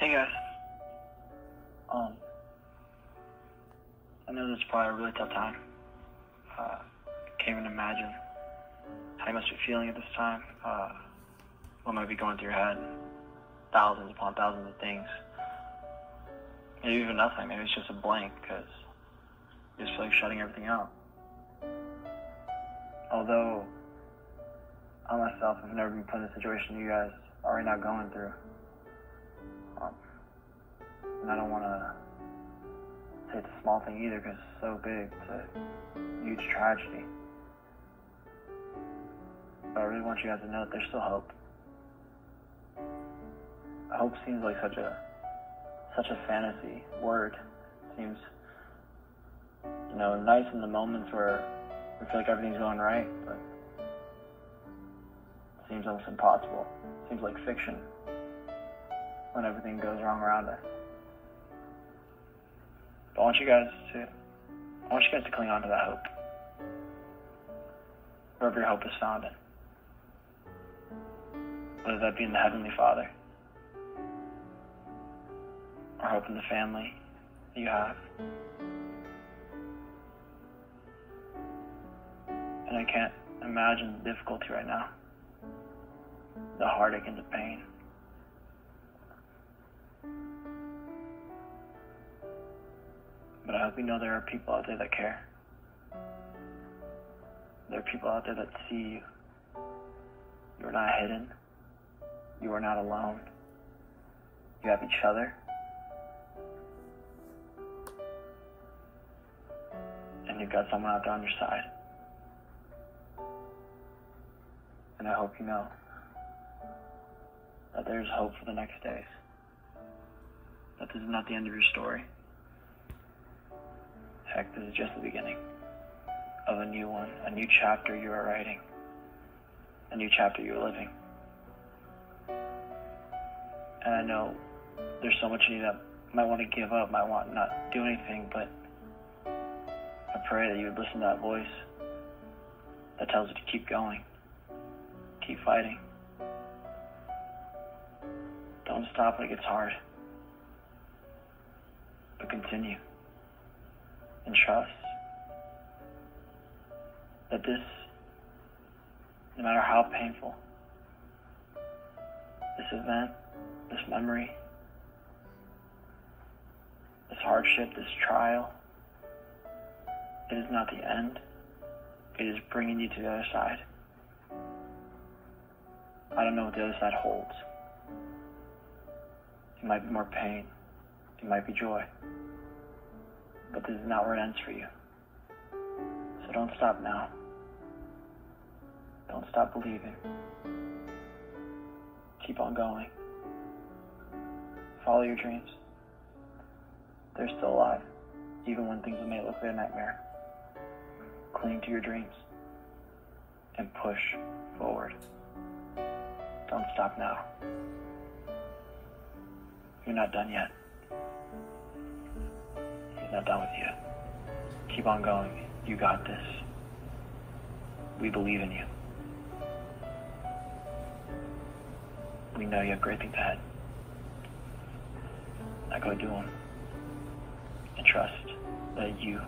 Hey guys. Um, I know this is probably a really tough time. Uh, can't even imagine how you must be feeling at this time. Uh, what might be going through your head? Thousands upon thousands of things. Maybe even nothing. Maybe it's just a blank because you just feel like shutting everything out. Although I myself have never been put in a situation you guys are right now going through. Um, and I don't want to say it's a small thing either because it's so big. It's a huge tragedy. But I really want you guys to know that there's still hope. Hope seems like such a such a fantasy word. seems you know nice in the moments where we feel like everything's going right, but it seems almost impossible. It seems like fiction when everything goes wrong around us. But I want you guys to I want you guys to cling on to that hope. Wherever your hope is found in. Whether that be in the Heavenly Father or hope in the family that you have. And I can't imagine the difficulty right now. The heartache and the pain. But I hope you know there are people out there that care. There are people out there that see you. You are not hidden. You are not alone. You have each other. And you've got someone out there on your side. And I hope you know that there's hope for the next days. That this is not the end of your story. Heck, this is just the beginning of a new one, a new chapter you are writing, a new chapter you're living. And I know there's so much of you that might want to give up, might want not do anything, but I pray that you would listen to that voice that tells you to keep going, keep fighting. Don't stop when it gets hard, but continue and trust that this, no matter how painful, this event, this memory, this hardship, this trial, it is not the end. It is bringing you to the other side. I don't know what the other side holds. It might be more pain. It might be joy. But this is not where it ends for you. So don't stop now. Don't stop believing. Keep on going. Follow your dreams. They're still alive, even when things may look like a nightmare. Cling to your dreams and push forward. Don't stop now. You're not done yet. Not done with you. Keep on going. You got this. We believe in you. We know you have great things ahead. Now go do them. And trust that you